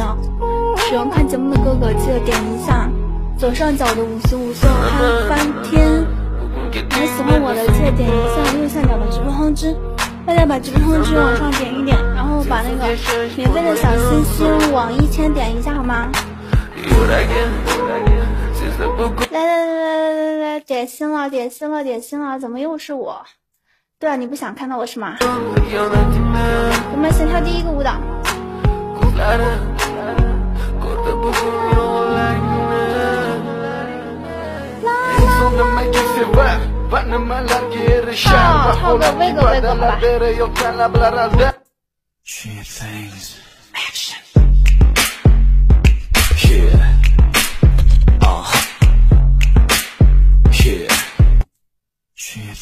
的。喜欢看节目的哥哥记得点一下左上角的五星五星还有翻天。还喜欢我的记得点一下右下角的直播通知。大家把直播通知往上点一点，然后把那个免费的小心心往一千点一下好吗？来来来来来来，点心了点心了点心了，怎么又是我？对啊，你不想看到我是吗？我们先跳第一个舞蹈。gitse ver va nimalarga erishar vaholanki va'dalar berayotgan lablar aldab things action. Uh.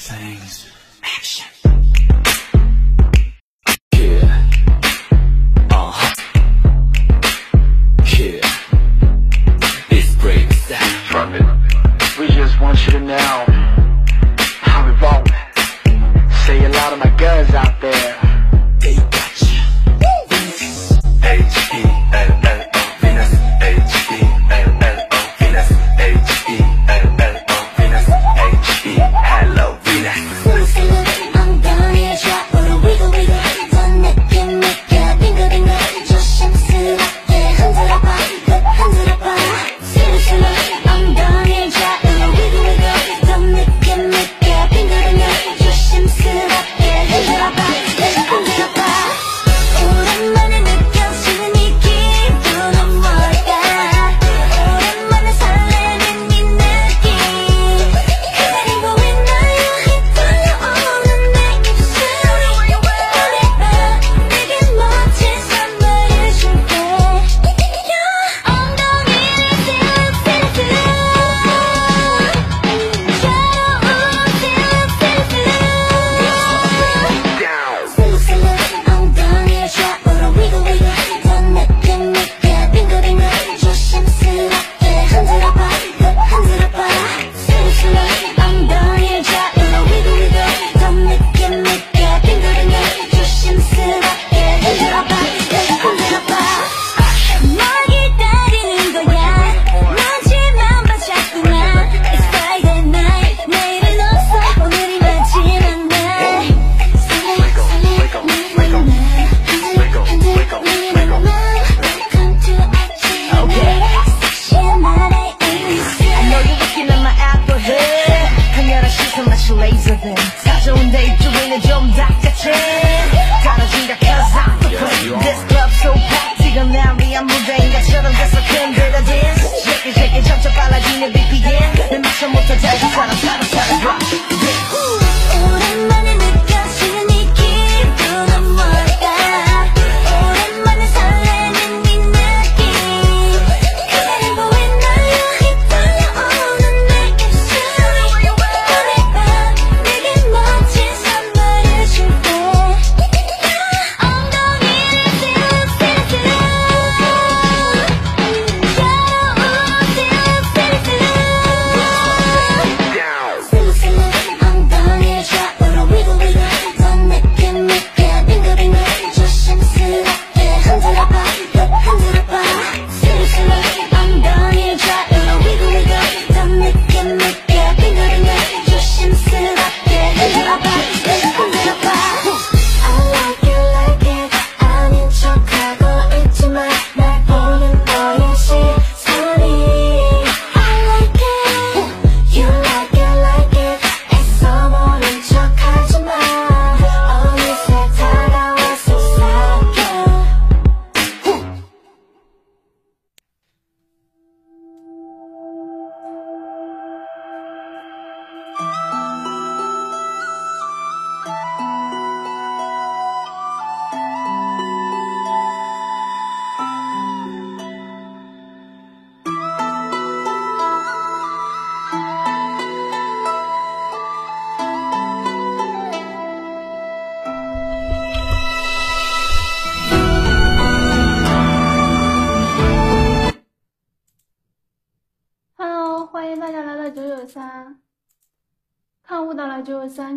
Things action.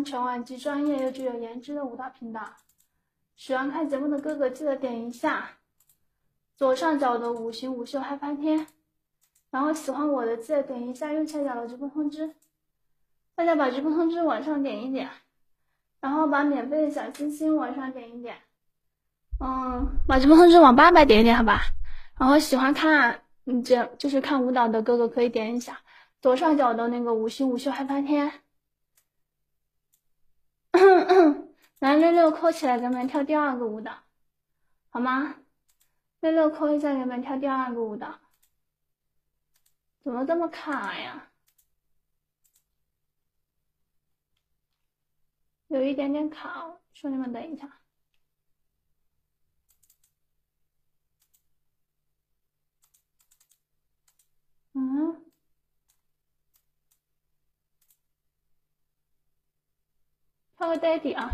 威哥吧。极专业又具有颜值的舞蹈频道，喜欢看节目的哥哥记得点一下。左上角的五行五秀嗨翻天，然后喜欢我的记得点一下右下角的直播通知，大家把直播通知往上点一点，然后把免费的小心心往上点一点，嗯，把直播通知往八百点一点，好吧？然后喜欢看嗯这就是看舞蹈的哥哥可以点一下左上角的那个五行五秀嗨翻天，来六六扣起来，咱们跳第二个舞蹈，好吗？六六扣一下，咱们跳第二个舞蹈。怎么这么卡呀？有一点点卡，兄弟们等一下。嗯？跳个 daddy 啊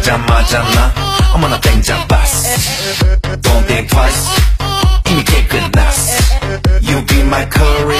보자마자 나 어머나 땡장 봤어. Don't think twice. 이미 깨끗났어. You be my curry.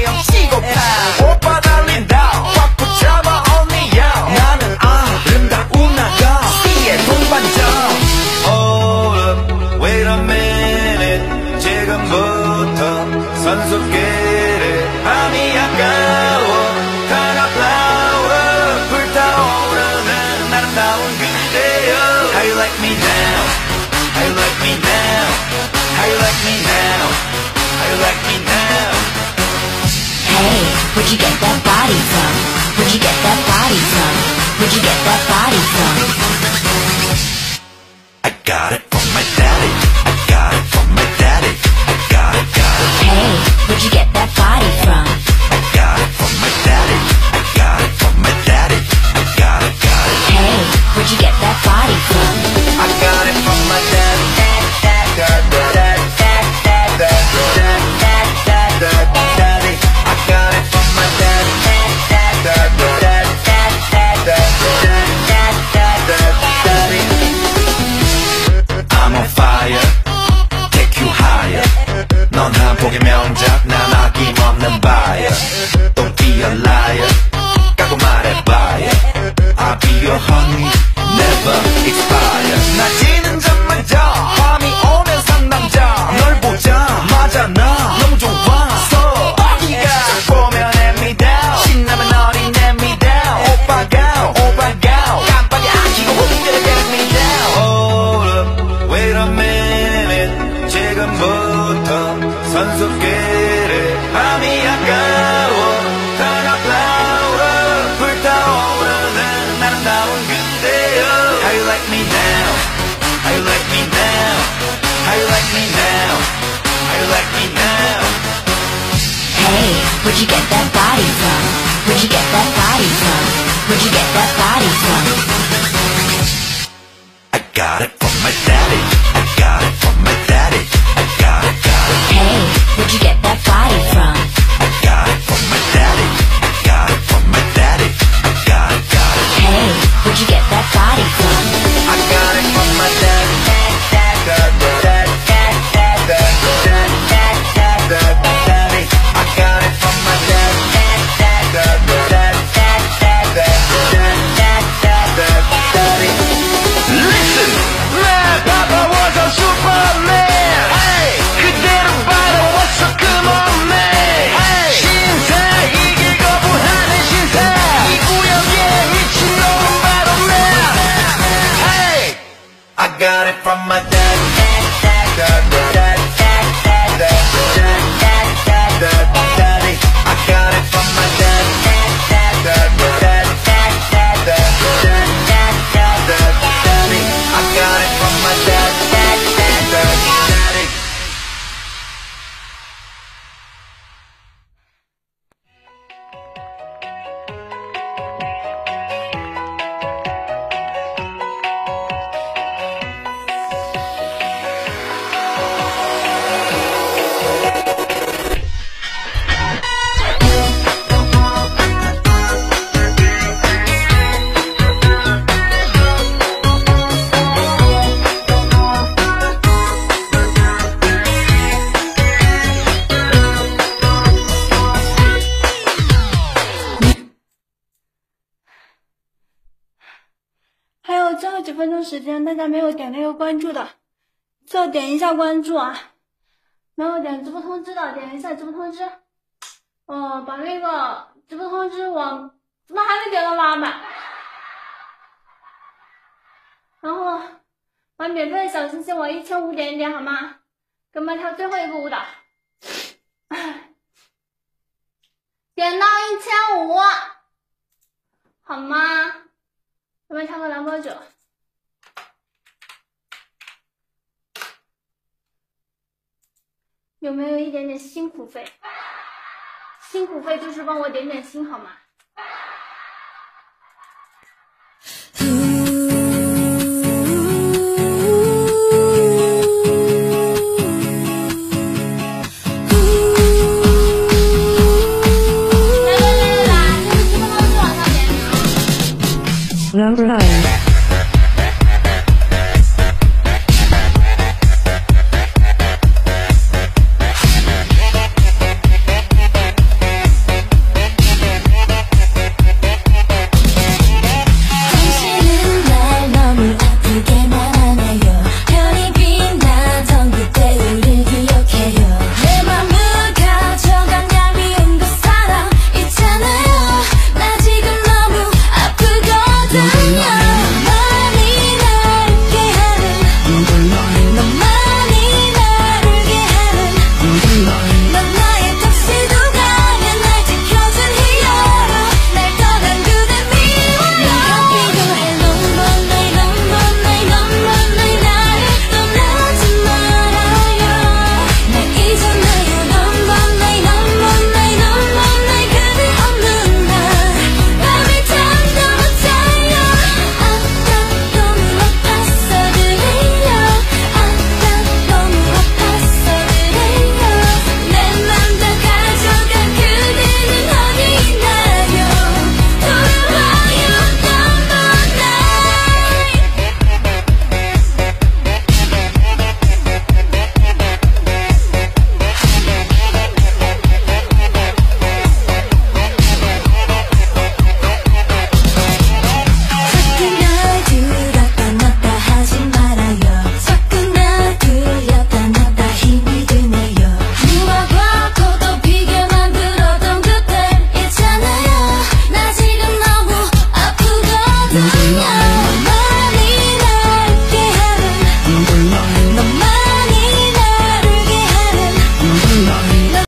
where'd you get that body from? Where'd you get that body from? Where'd you get your honey like me now How you like me now Hey, where'd you get that body from? Where'd you get that body from? Where'd you get that body from? 时间，大家没有点那个关注的，就点一下关注啊！没有点直播通知的，点一下直播通知。哦，把那个直播通知往怎么还没点到拉满？然后把免费的小心心往一千五点一点好吗？给我们跳最后一个舞蹈，点到一千五，好吗？我们跳个兰博者。有没有一点点辛苦费？辛苦费就是帮我点点心好吗？